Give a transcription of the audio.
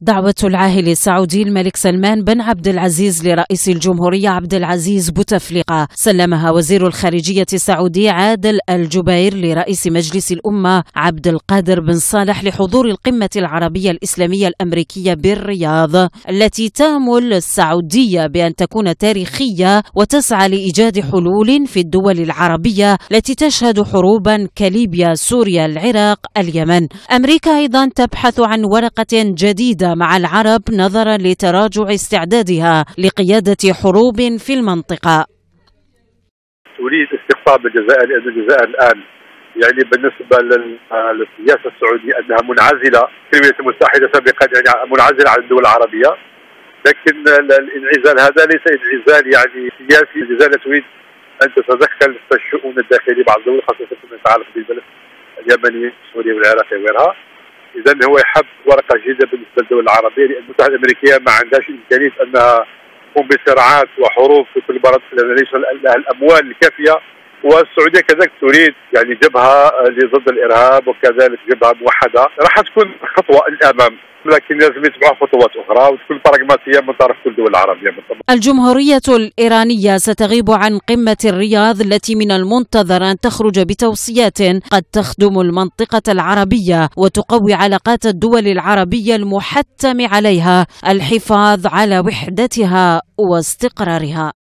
دعوة العاهل السعودي الملك سلمان بن عبد العزيز لرئيس الجمهورية عبد العزيز بوتفليقة. سلمها وزير الخارجية السعودي عادل الجبير لرئيس مجلس الأمة عبد القادر بن صالح لحضور القمة العربية الإسلامية الأمريكية بالرياض التي تامل السعودية بأن تكون تاريخية وتسعى لإيجاد حلول في الدول العربية التي تشهد حروبا كليبيا سوريا العراق اليمن. أمريكا أيضا تبحث عن ورقة جديدة مع العرب نظرا لتراجع استعدادها لقيادة حروب في المنطقة. تريد استقطاب الجزائر لأن الجزائر الآن يعني بالنسبة للسياسة السعودية أنها منعزلة في الولايات المتحدة سابقا يعني منعزلة عن الدول العربية. لكن الانعزال هذا ليس انعزال يعني سياسي. الجزائر تريد أن تتدخل في الشؤون الداخلية بعض الدول خاصة فيما يتعلق بالبلد اليمنية سوريا والعراق وغيرها. إذا هو يحب ورقة جديدة بالنسبة للدول العربية لأن المتحدة الأمريكية ما عندهاش إمكانية أنها تقوم بصراعات وحروب في كل بلد ليس لها الأموال الكافية والسعودية كذلك تريد يعني جبهة ضد الإرهاب وكذلك جبهة موحدة راح تكون خطوة للامام لكن لازم يتبعوا خطوات أخرى وتكون براغماتية من طرف كل الدول العربية. الجمهورية الإيرانية ستغيب عن قمة الرياض التي من المنتظر أن تخرج بتوصيات قد تخدم المنطقة العربية وتقوي علاقات الدول العربية المحتم عليها الحفاظ على وحدتها واستقرارها.